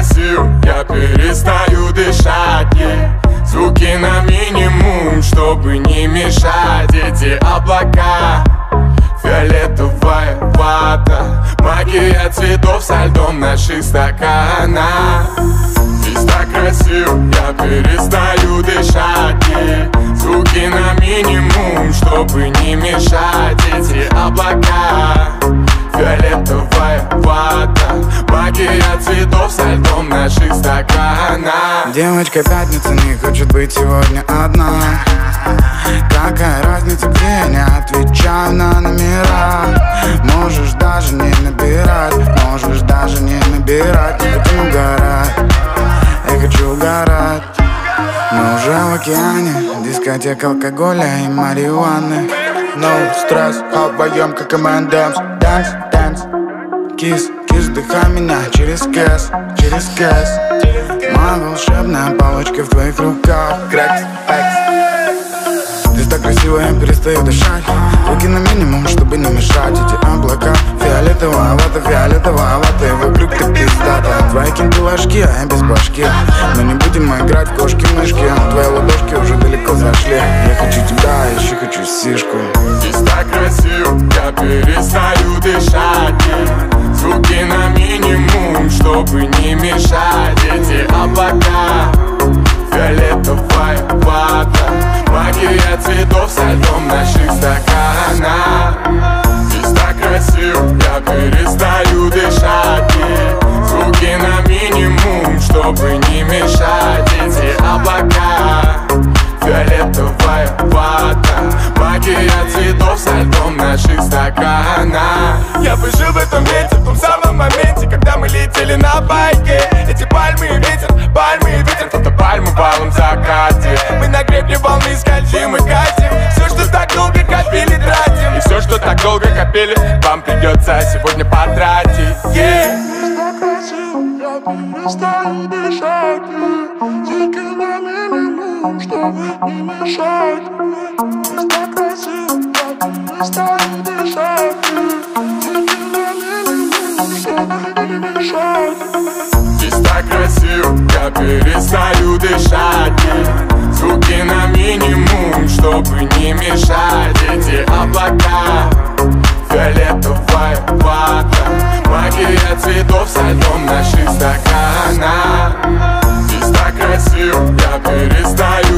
красив, я перестаю дышать yeah. Звуки на минимум, чтобы не мешать. Эти облака. Фиолетовая вата. Магия цветов со льдом наших стаканах Здесь так красив, я перестаю дышать yeah. Звуки на минимум, чтобы не мешать. Эти облака. Фиолетовая вата Магия цветов со льдом наших стаканах Девочка пятница не хочет быть сегодня одна. Какая разница, где я не отвечаю на номера. Можешь даже не набирать, можешь даже не набирать. Не хотим угорать, я хочу угорать. Мы уже в океане, дискотека алкоголя и марихуаны. No стресс, обоем как M&M's dance Кис, кис, вдыхай меня через кэс, через кэс. Моя волшебная палочка в твоих руках. Крэкс, экс Здесь так красиво, я перестаю дышать. Руки на минимум, чтобы не мешать. Эти облака фиолетовая вата, фиолетовая вата И вокруг ты пиздата Твои кенты ложки, а я без башки. Но не будем играть в кошки-мышки. Твои ладошки уже далеко зашли. Я хочу тебя, еще хочу сишку не мешать Эти облака Фиолетовая вата. Магия цветов со льдом наших стаканах Я бы жил в этом месте, в том самом моменте Когда мы летели на байке. Эти пальмы и ветер, пальмы и ветер Фотопальмы валом в закате Мы на гребне волны скользим и катим. Все, что так долго копили, тратим. И все, что так долго копили Вам придется сегодня перестаю дышать Звуки на минимум, чтобы не мешать так красиво, я перестаю дышать Звуки на минимум, чтобы не мешать Здесь так красив, я перестаю дышать. Звуки на минимум, чтобы не мешать Эти облака Фиолетовая вата Магия цветов со льдом наших стаканах. Здесь так красив, я перестаю